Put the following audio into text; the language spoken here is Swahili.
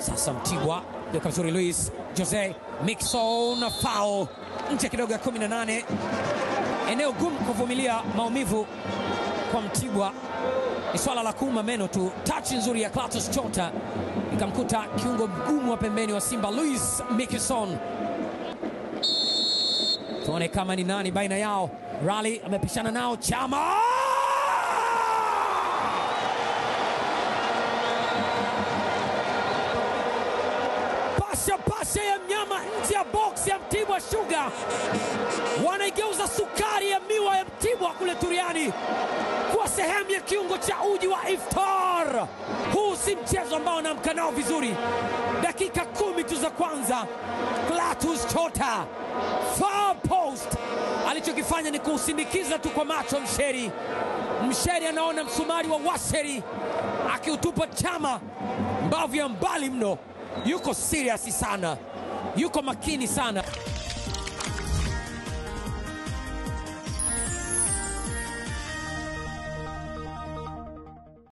Sasa Mtibwa geuka vizuri, Luis Jose Mixon foul nje kidogo ya 18. Eneo gumu kuvumilia maumivu kwa Mtibwa ni swala la kuuma meno tu. Tachi nzuri ya Clatous Chota ikamkuta kiungo mgumu wa pembeni wa Simba Luis Mixon. Tuone kama ni nani baina yao. Rally amepishana nao Chama pasha pasha ya mnyama nje ya box ya Mtibwa Sugar, wanaigeuza sukari ya miwa ya Mtibwa kule Turiani kwa sehemu ya kiungo cha uji wa iftar. Huu si mchezo ambao anaamka nao vizuri. Dakika kumi tu za kwanza, Clatous Chota far post, alichokifanya ni kuusindikiza tu kwa macho Msheri. Msheri anaona msumari wa Washeri akiutupa Chama mbavu ya mbali mno. Yuko serious sana, yuko makini sana.